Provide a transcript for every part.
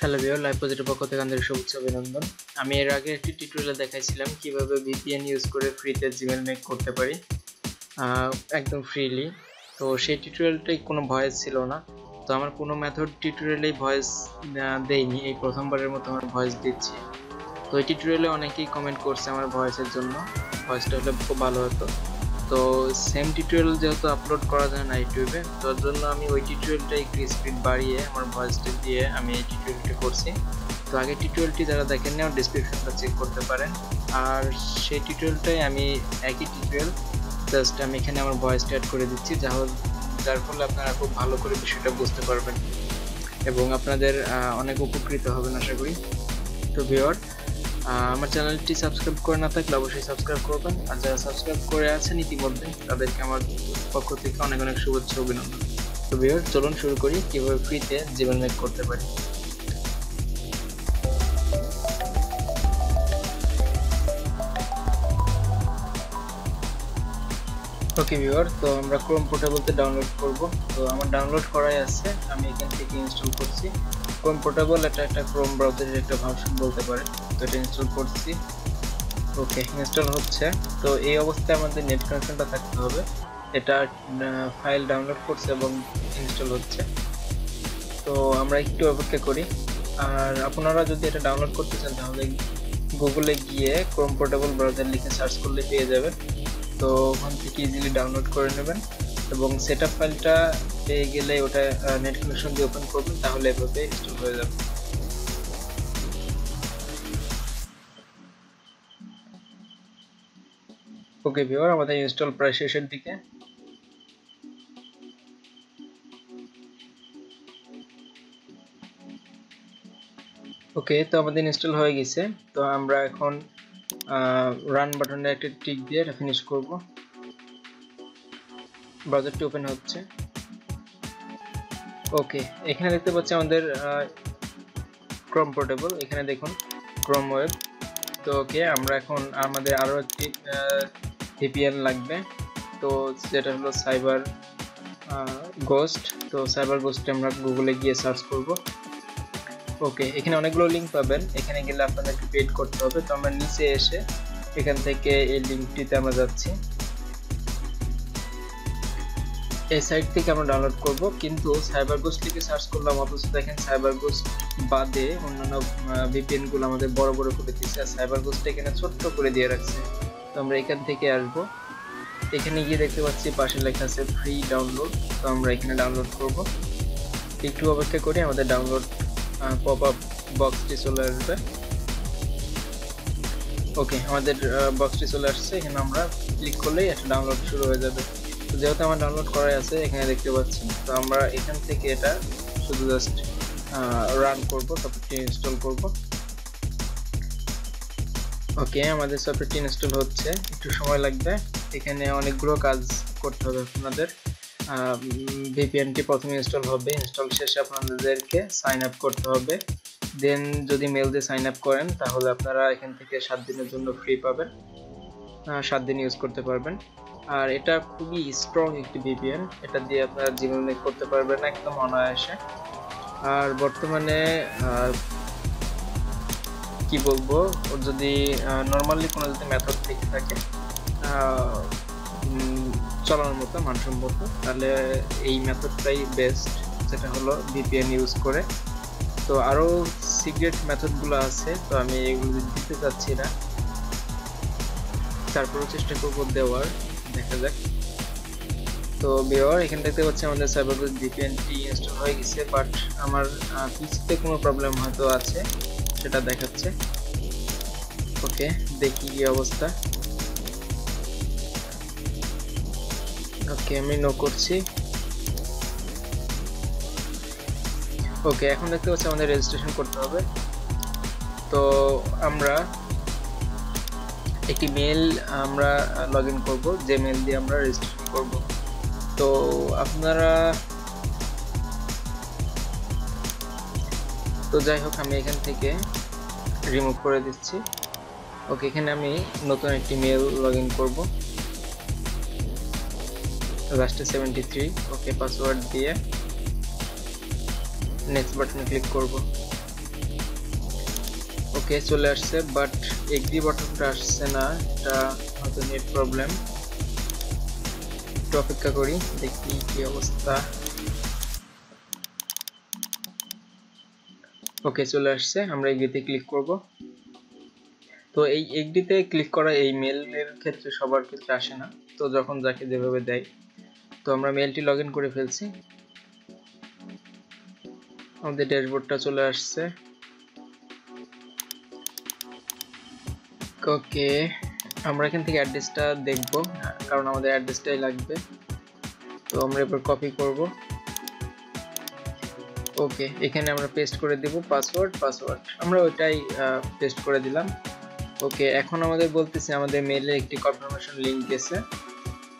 Hello viewer live positive পক্ষ থেকে আন্তরিক শুভেচ্ছা, অভিনন্দন। আমি এর আগে একটি টিউটোরিয়ালে দেখাইছিলাম কীভাবে ভিপিএন ইউজ করে ফ্রিতে জিমেল মেক করতে পারি একদম ফ্রিলি তো সেই টিউটোরিয়ালটাই কোনো ভয়েস ছিল না। তো আমার কোনো মেথড টিউটোরিয়ালেই ভয়েস দেইনি। এই প্রথমবারের মতো আমার ভয়েস দিচ্ছি। তো এই টিউটোরিয়ালে অনেকেই কমেন্ট করছে আমার ভয়েসের জন্য। ভয়েসটা হলে খুব ভালো হতো। তো সেম টিউটোরিয়াল যেহেতু আপলোড করা যায় না ইউটিউবে তার জন্য আমি ওই টিউটোরিয়ালটা একটু স্পিড বাড়িয়ে আমার ভয়েসটা দিয়ে আমি এই টিউটোরিয়ালটা করছি। তো আগে টিউটোরিয়ালটি যারা দেখেননি আমার ডিসক্রিপশনটা চেক করতে পারেন। আর সেই টিউটোরিয়ালটাই আমি একই টিউটোরিয়াল জাস্ট আমি এখানে আমার ভয়েসটা অ্যাড করে দিচ্ছি, যা যার ফলে আপনারা খুব ভালো করে বিষয়টা বুঝতে পারবেন। এবং আপনাদের অনেক উপকৃত হবেন আশা করি। তো ভিওর আমার চ্যানেলটি সাবস্ক্রাইব করে না থাকলে অবশ্যই সাবস্ক্রাইব করবেন। আর যারা সাবস্ক্রাইব করে আছেন ইতিমধ্যে, তাদেরকে আমার পক্ষ থেকে অনেক অনেক শুভেচ্ছা অভিনন্দন। তো ভিওর চলুন শুরু করি কীভাবে ফ্রিতে জীবন মেক করতে পারি। ওকে ভিউয়ার তো আমরা ক্রোম পোর্টেবলতে ডাউনলোড করব। তো আমার ডাউনলোড করাই আছে, আমি এখান থেকে ইনস্টল করছি। ক্রোম পোর্টেবল এটা একটা ক্রোম ব্রাউজারের একটা ভার্সন বলতে পারে তো এটা ইনস্টল করছি। ওকে ইনস্টল হচ্ছে। তো এই অবস্থায় আমাদের নেট কানেকশনটা থাকতে হবে। এটা ফাইল ডাউনলোড করছে এবং ইনস্টল হচ্ছে। তো আমরা একটু অপেক্ষা করি। আর আপনারা যদি এটা ডাউনলোড করতে চান, তাহলে গুগলে গিয়ে ক্রোম পোর্টেবল ব্রাউজার লিখে সার্চ করলে পেয়ে যাবেন। তো ওখান থেকে ইজিলি ডাউনলোড করে নেবেন। এবং সেট ফাইলটা পেয়ে গেলে ওটা নেট কানেকশন দিয়ে ওপেন করবেন, তাহলে এভাবে ইনস্টল হয়ে যাবে। ওকে ভিউয়ার, আমাদের ইনস্টল প্রায় শেষের দিকে। ওকে, তো আমাদের ইনস্টল হয়ে গেছে। তো আমরা এখন রান বাটনে একটা টিক দিয়ে এটা ফিনিশ করব। ব্রাউজারটি ওপেন হচ্ছে। ওকে, এখানে দেখতে পাচ্ছি আমাদের ক্রোম পোর্টেবল এখানে দেখুন ক্রোম ওয়েব তো ওকে, আমরা এখন আমাদের আরও একটি ভিপিএন লাগবে। তো যেটা হলো সাইবার গোস্ট তো সাইবার গোস্টে আমরা গুগলে গিয়ে সার্চ করব। ওকে এখানে অনেকগুলো লিঙ্ক পাবেন। এখানে গেলে আপনাদেরকে পেড করতে হবে। তো আমরা নিচে এসে এখান থেকে এই লিঙ্কটিতে আমরা যাচ্ছি। এই সাইট থেকে আমরা ডাউনলোড করব। কিন্তু সাইবার গোস্ট লিখে সার্চ করলাম, অথচ দেখেন সাইবার গোস্ট বাদে অন্যান্য ভিপিএনগুলো আমাদের বড় বড় করে দিচ্ছে আর সাইবার গোস্ট এখানে ছোট্ট করে দিয়ে রাখছে। আমরা এখান থেকে আসব। এখানে গিয়ে দেখতে পাচ্ছি পাশে লেখা আছে ফ্রি ডাউনলোড তো আমরা এখানে ডাউনলোড করব। একটু অপেক্ষা করি, আমাদের ডাউনলোড পপ আপ বক্সটি চলে আসবে। ওকে, আমাদের বক্সটি চলে আসছে। এখানে আমরা ক্লিক করলেই একটা ডাউনলোড শুরু হয়ে যাবে। তো যেহেতু আমার ডাউনলোড করাই আছে, এখানে দেখতে পাচ্ছি তো আমরা এখান থেকে এটা শুধু জাস্ট রান করব সফটওয়্যারটি ইনস্টল করব। ওকে, আমাদের সফটওয়্যারটি ইনস্টল হচ্ছে। একটু সময় লাগবে। এখানে অনেকগুলো কাজ করতে হবে আপনাদের। ভিপিএনটি প্রথমে ইনস্টল হবে। ইনস্টল শেষে আপনাদেরকে সাইন আপ করতে হবে। দেন যদি মেল দিয়ে সাইন আপ করেন, তাহলে আপনারা এখান থেকে সাত দিনের জন্য ফ্রি পাবেন। সাত দিন ইউজ করতে পারবেন। আর এটা খুবই স্ট্রং একটি ভিপিএন এটা দিয়ে আপনারা জীবন করতে পারবেন একদম অনায়াসে। আর বর্তমানে কি বলব? ওর যদি নর্মালি কোনো যদি মেথড থেকে থাকে চলানোর মতো, মানসম্মত, তাহলে এই মেথডটাই বেস্ট যেটা হলো ভিপিএন ইউজ করে। তো আরও সিক্রেট মেথডগুলো আছে, তো আমি এগুলো দিতে চাচ্ছি না। তারপরেও চেষ্টা করব দেওয়ার, দেখা যাক। তো বেওয়ার এখান দেখতে পাচ্ছি আমাদের সাইবারগোজ ভিপিএনটি ইনস্টল হয়ে গেছে বাট আমার পিসিতে কোনো প্রবলেম হয়তো আছে। সেটা দেখাচ্ছে। ওকে, দেখি কি অবস্থা। ওকে, আমি নো করছি। ওকে, এখন দেখতে পাচ্ছি আমাদের রেজিস্ট্রেশন করতে হবে। তো আমরা একটি মেল আমরা লগ ইন করব, যে মেল দিয়ে আমরা রেজিস্ট্রেশন করব। তো আপনারা তো যাই হোক, আমি এখান থেকে রিমুভ করে দিচ্ছি। ওকে, এখানে আমি নতুন একটি মেল লগ ইন করব। লাস্টে সেভেন্টি থ্রি ওকে পাসওয়ার্ড দিয়ে নেক্সট বাটনে ক্লিক করব। ওকে, চলে আসছে বাট এগ্রি বাটনটা আসছে না, এটা হয়তো নেট প্রবলেম একটু অপেক্ষা করি, দেখি কি অবস্থা। ওকে চলে আসছে। আমরা এগ্রিতে ক্লিক করব। তো এই এগ্রিতে ক্লিক করা এই মেলের ক্ষেত্রে সবার ক্ষেত্রে আসে না। তো যখন যাকে যেভাবে দেয়। তো আমরা মেলটি লগ করে ফেলছি। আমাদের ড্যাশবোর্ডটা চলে আসছে। ওকে, আমরা এখান থেকে অ্যাড্রেসটা দেখব। কারণ আমাদের অ্যাড্রেসটাই লাগবে। তো আমরা এবার কপি করব। ওকে এখানে আমরা পেস্ট করে দেব পাসওয়ার্ড পাসওয়ার্ড আমরা ওইটাই পেস্ট করে দিলাম। ওকে এখন আমাদের বলতেছে, আমাদের মেলে একটি কনফার্মেশন লিংক গেছে।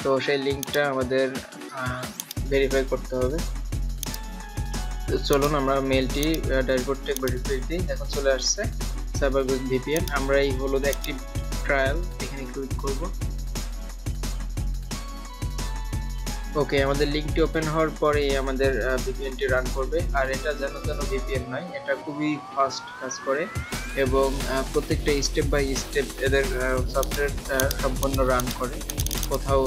তো সেই লিংকটা আমাদের ভেরিফাই করতে হবে। তো চলুন আমরা মেলটি ড্যাশবোর্ডে ভেরিফাই দিই। এখন চলে আসছে সাইবার ভিপিএন আমরা এই হলুদ অ্যাক্টিভ ট্রায়াল এখানে ক্লিক করব। ওকে, আমাদের লিঙ্কটি ওপেন হওয়ার পরে আমাদের ভিপিএনটি রান করবে। আর এটা যেন যেন ভিপিএন নয়, এটা খুবই ফাস্ট কাজ করে এবং প্রত্যেকটা স্টেপ বাই স্টেপ এদের সফটওয়্যার সম্পূর্ণ রান করে। কোথাও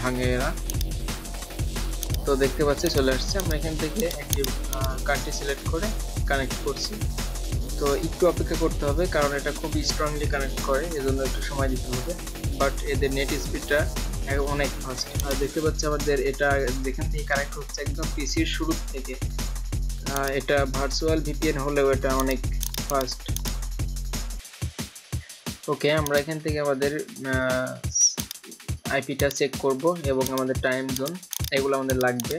ভাঙে এরা তো দেখতে পাচ্ছি চলে আসছে। আমরা এখান থেকে একটি কান্ট্রি সিলেক্ট করে কানেক্ট করছি। তো একটু অপেক্ষা করতে হবে, কারণ এটা খুব স্ট্রংলি কানেক্ট করে, এজন্য একটু সময় দিতে হবে। বাট এদের নেট স্পিডটা অনেক ফাস্ট আর দেখতে পাচ্ছি আমাদের এটা যেখান থেকে কানেক্ট হচ্ছে একদম পিসির শুরু থেকে। এটা ভার্চুয়াল ভিপিএন হলেও এটা অনেক ফাস্ট ওকে আমরা এখান থেকে আমাদের আইপিটা চেক করব এবং আমাদের টাইম জোন এগুলো আমাদের লাগবে।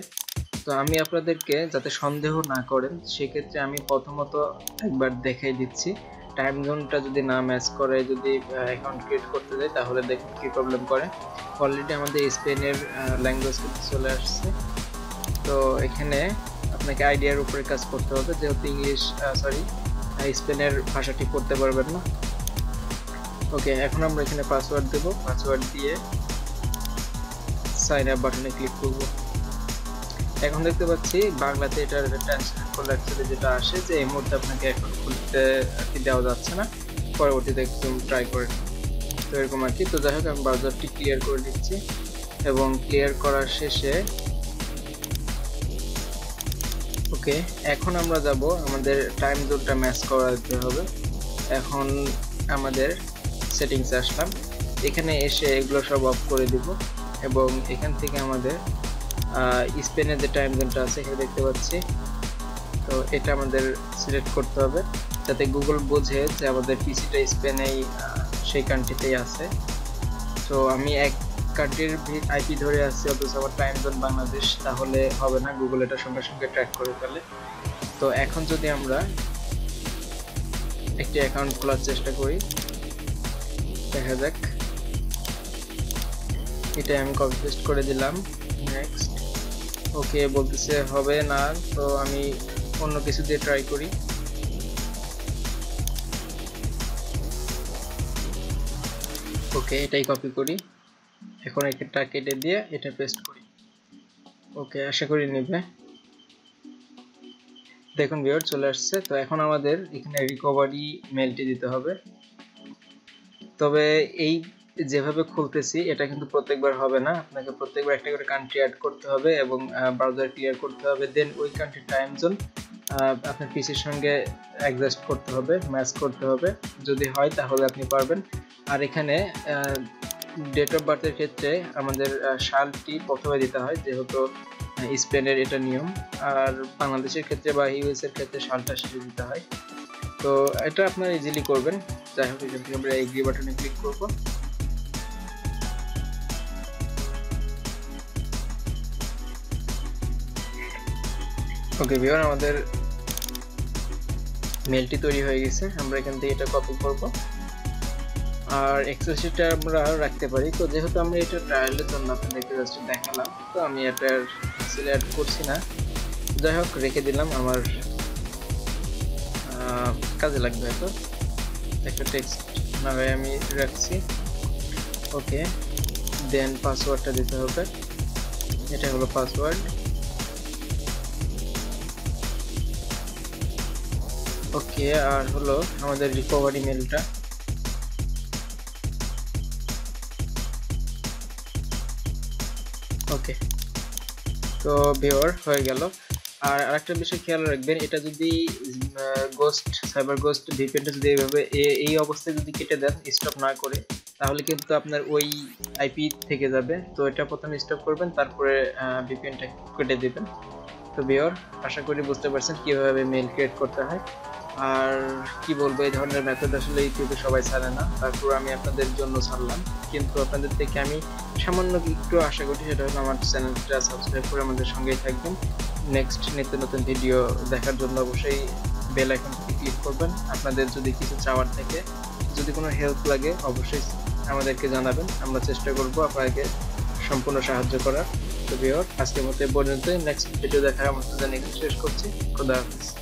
তো আমি আপনাদেরকে যাতে সন্দেহ না করেন, সেক্ষেত্রে আমি প্রথমত একবার দেখাই দিচ্ছি। টাইম জোনটা যদি না ম্যাচ করে, যদি অ্যাকাউন্ট ক্রিয়েট করতে যায় তাহলে দেখুন কী প্রবলেম করে। অলরেডি আমাদের স্পেনের ল্যাঙ্গুয়েজ কিন্তু চলে আসছে। তো এখানে আপনাকে আইডিয়ার উপরে কাজ করতে হবে, যেহেতু ইংলিশ সরি স্পেনের ভাষাটি পড়তে পারবেন না। ওকে এখন আমরা এখানে পাসওয়ার্ড দেব। পাসওয়ার্ড দিয়ে সাইন আপ বাটনে ক্লিক করব। এখন দেখতে পাচ্ছি বাংলাতে এটার ট্রান্সলেট করলে অ্যাকচুয়ালি যেটা আসে যে এই মুহূর্তে আপনাকে এখন খুলতে আর দেওয়া যাচ্ছে না। পরবর্তীতে একটু ট্রাই করে তো এরকম আর কি। তো যাই হোক, আমি ব্রাউজারটি ক্লিয়ার করে দিচ্ছি এবং ক্লিয়ার করার শেষে ওকে, এখন আমরা যাব আমাদের টাইম জোনটা ম্যাচ করাতে হবে। এখন আমাদের সেটিংসে আসলাম। এখানে এসে এগুলো সব অফ করে দিব এবং এখান থেকে আমাদের স্পেনের যে টাইম জোনটা আছে এখানে দেখতে পাচ্ছি। তো এটা আমাদের সিলেক্ট করতে হবে, যাতে গুগল বোঝে যে আমাদের পিসিটা স্পেনেই সেই কান্ট্রিতেই আছে। তো আমি এক কান্ট্রির আইপি ধরে আসছি অথচ আমার টাইম জোন বাংলাদেশ, তাহলে হবে না। গুগল এটা সঙ্গে সঙ্গে ট্র্যাক করে ফেলে। তো এখন যদি আমরা একটি অ্যাকাউন্ট খোলার চেষ্টা করি, দেখা যাক। এটা আমি কপি পেস্ট করে দিলাম। নেক্সট ওকে বলতেছে হবে না, তো আমি অন্য কিছু দিয়ে ট্রাই করি। ওকে, এটাই কপি করি। এখন এটা কেটে দিয়ে এটা পেস্ট করি। ওকে, আশা করি নেবে। দেখুন ভিউয়ার চলে আসছে। তো এখন আমাদের এখানে রিকভারি মেলটি দিতে হবে। তবে এই যেভাবে খুলতেছি, এটা কিন্তু প্রত্যেকবার হবে না। আপনাকে প্রত্যেকবার একটা করে কান্ট্রি অ্যাড করতে হবে এবং ব্রাউজার ক্লিয়ার করতে হবে। দেন ওই কান্ট্রির টাইম জোন আপনার পিসির সঙ্গে অ্যাডজাস্ট করতে হবে ম্যাচ করতে হবে। যদি হয় তাহলে আপনি পারবেন। আর এখানে ডেট অফ বার্থের ক্ষেত্রে আমাদের সালটি প্রথমে দিতে হয়, যেহেতু স্পেনের এটা নিয়ম। আর বাংলাদেশের ক্ষেত্রে বা ইউএস এর ক্ষেত্রে সালটা শেষে দিতে হয়। তো এটা আপনারা ইজিলি করবেন। যাই হোক, এখান থেকে আমরা এগ্রি বাটনে ক্লিক করব। ওকে ভিউয়ার আমাদের মেলটি তৈরি হয়ে গেছে। আমরা এখান থেকে এটা কপি করব। আর এক্সেল আমরা রাখতে পারি। তো যেহেতু আমরা এটা ট্রায়ালের জন্য আপনাদেরকে জাস্ট দেখালাম, তো আমি এটার অ্যাড করছি না। যাই হোক, রেখে দিলাম। আমার কাজে লাগবে এত। একটা টেক্সট নামে আমি রাখছি। ওকে দেন পাসওয়ার্ডটা দিতে হবে। এটা হলো পাসওয়ার্ড ওকে আর হলো আমাদের রিকভারি মেলটা ওকে তো ভিওর হয়ে গেল। আর আরেকটা বিষয় খেয়াল রাখবেন, এটা যদি গোস্ট সাইবার গোস্ট ভিপিএনটা যদি এইভাবে এই অবস্থায় যদি কেটে দেন স্টপ না করে, তাহলে কিন্তু আপনার ওই আইপি থেকে যাবে। তো এটা প্রথমে স্টপ করবেন, তারপরে ভিপিএনটা কেটে দিবেন। তো বিওর আশা করি বুঝতে পারছেন কীভাবে মেল ক্রিয়েট করতে হয়। আর কি বলব, এই ধরনের মেথড আসলে ইউটিউবে সবাই ছাড়ে না। তারপর আমি আপনাদের জন্য ছাড়লাম। কিন্তু আপনাদের থেকে আমি সামান্য একটু আশা করি সেটা হলো আমার চ্যানেলটা সাবস্ক্রাইব করে আমাদের সঙ্গেই থাকবেন। নেক্সট নিত্য নতুন ভিডিও দেখার জন্য অবশ্যই বেল আইকনটি ক্লিক করবেন। আপনাদের যদি কিছু চাওয়ার থাকে, যদি কোনো হেল্প লাগে, অবশ্যই আমাদেরকে জানাবেন। আমরা চেষ্টা করব আপনাকে সম্পূর্ণ সাহায্য করার। তো বিয়র আজকের মতো পর্যন্ত নেক্সট ভিডিও দেখার জানিয়ে শেষ করছি। খোদা হাফিজ।